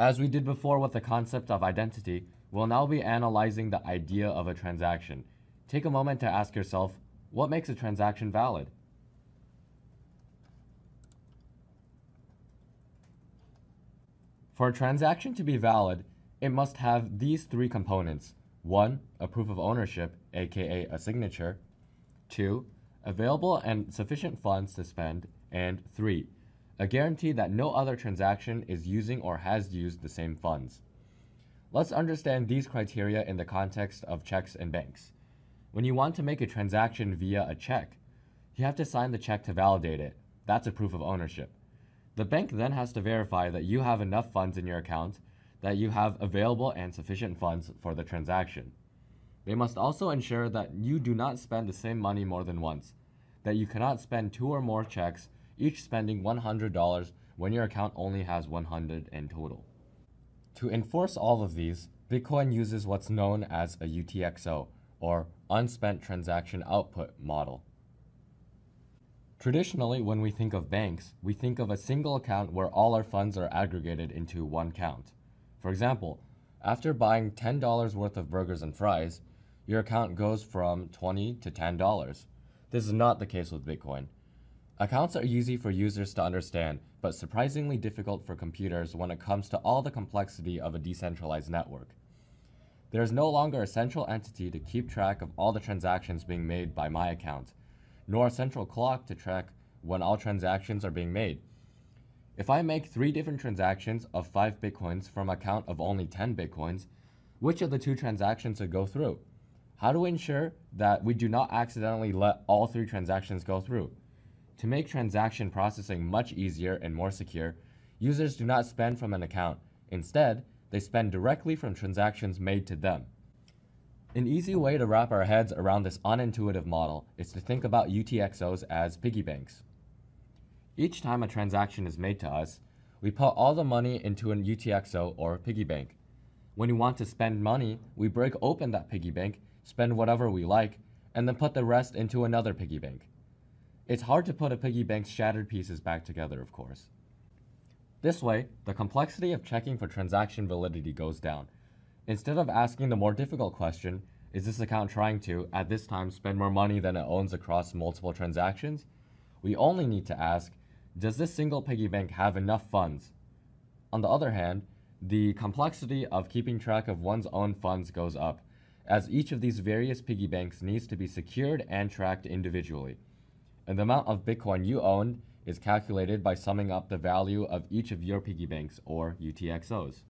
As we did before with the concept of identity, we'll now be analyzing the idea of a transaction. Take a moment to ask yourself, what makes a transaction valid? For a transaction to be valid, it must have these three components. One, a proof of ownership, aka a signature. Two, available and sufficient funds to spend. And three, a guarantee that no other transaction is using or has used the same funds. Let's understand these criteria in the context of checks and banks. When you want to make a transaction via a check, you have to sign the check to validate it. That's a proof of ownership. The bank then has to verify that you have enough funds in your account, that you have available and sufficient funds for the transaction. They must also ensure that you do not spend the same money more than once, that you cannot spend two or more checks, each spending $100 when your account only has 100 in total. To enforce all of these, Bitcoin uses what's known as a UTXO, or Unspent Transaction Output model. Traditionally, when we think of banks, we think of a single account where all our funds are aggregated into one account. For example, after buying $10 worth of burgers and fries, your account goes from 20 to $10. This is not the case with Bitcoin. Accounts are easy for users to understand, but surprisingly difficult for computers when it comes to all the complexity of a decentralized network. There is no longer a central entity to keep track of all the transactions being made by my account nor a central clock to track when all transactions are being made. If I make three different transactions of 5 bitcoins from a count of only 10 bitcoins, which of the two transactions should go through? How do we ensure that we do not accidentally let all three transactions go through? To make transaction processing much easier and more secure, users do not spend from an account. Instead, they spend directly from transactions made to them. An easy way to wrap our heads around this unintuitive model is to think about UTXOs as piggy banks. Each time a transaction is made to us, we put all the money into an UTXO or piggy bank. When we want to spend money, we break open that piggy bank, spend whatever we like, and then put the rest into another piggy bank. It's hard to put a piggy bank's shattered pieces back together, of course. This way, the complexity of checking for transaction validity goes down, Instead of asking the more difficult question, is this account trying to, at this time, spend more money than it owns across multiple transactions? We only need to ask, does this single piggy bank have enough funds? On the other hand, the complexity of keeping track of one's own funds goes up, as each of these various piggy banks needs to be secured and tracked individually. And the amount of Bitcoin you own is calculated by summing up the value of each of your piggy banks, or UTXOs.